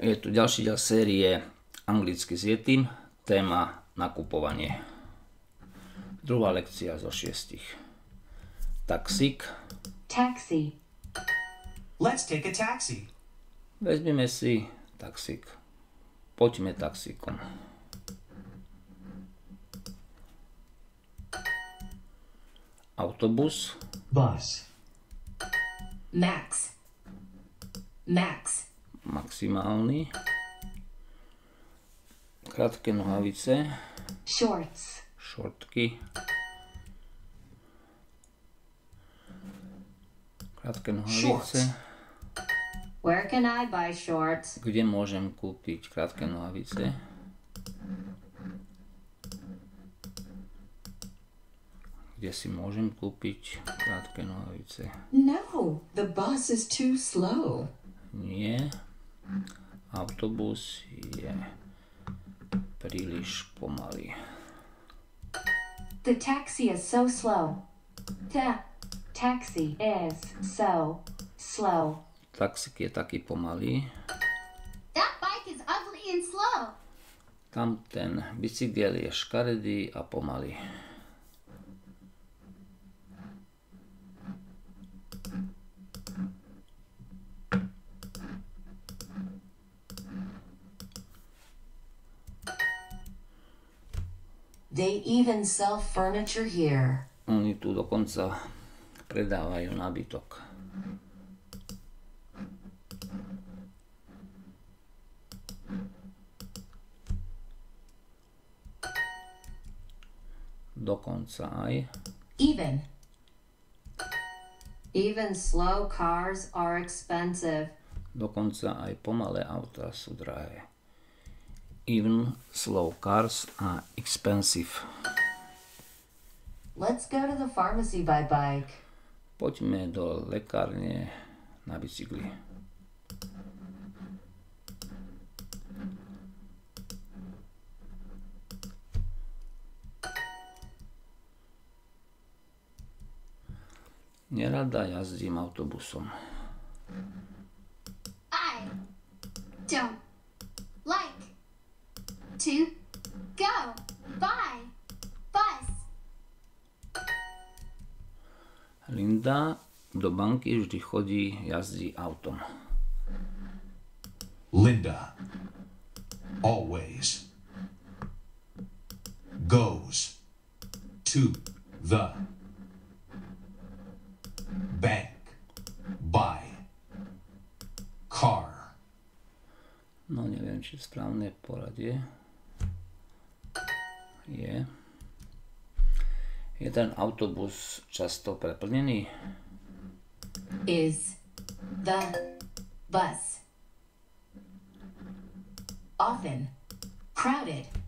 Je tu ďalší diel série Anglicky s Yetim, téma nakupovanie. Druhá lekcia zo šiestich. Taxík. Taxi. Let's take a taxi. Vezmeme si taxík. Poďme taxíkom. Autobus. Bus. Max. Max. Maximálny. Krátke nohavice. Shorts. Šortky. Krátke nohavice. Where can I buy shorts? Kde môžem kúpiť krátke nohavice? Kde si môžem kúpiť krátke nohavice? No, the bus is too slow. Nie. Autobus je príliš pomalý. The taxi is so slow. Ta taxi is so slow. Taxík je taký pomalý. That bike is ugly and slow. Tam ten bicykel je škaredý a pomalý. They even sell furniture here. Oni tu dokonca predávajú nábytok. Dokonca aj. Even. Even slow cars are expensive. Dokonca aj pomalé autá sú drahé. Even slow cars are expensive. Let's go to the pharmacy by bike. Poďme do lekárne na bicykli. Nerada jazdím autobusom. I don't to go by bus. Linda do banky vždy chodí, jazdí autom. Linda. Always. Goes. To. The. Bank. By. Car. No neviem, či správne poradie je. Je ten autobus často preplnený? Is the bus often crowded?